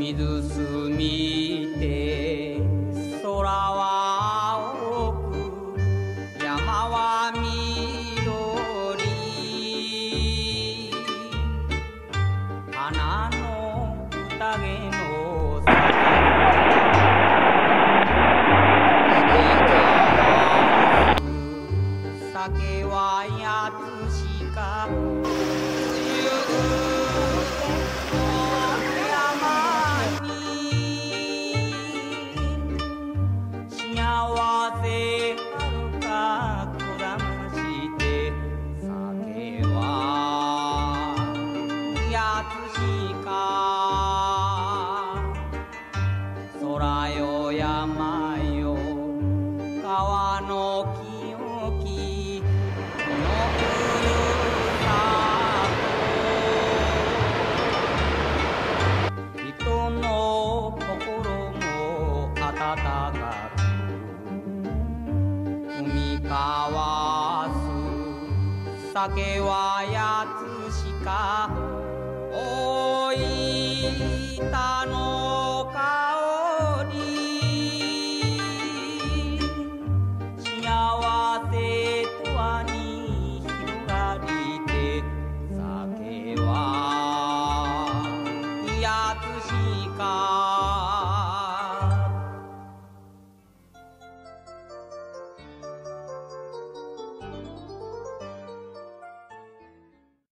水澄て空は青く山は緑。花の宴の酒はやつしか。せはるかこだまして酒はやつしか。空よ山よ川の木酒はやつしかおいたの香り幸せとはに広がりて酒はやつしか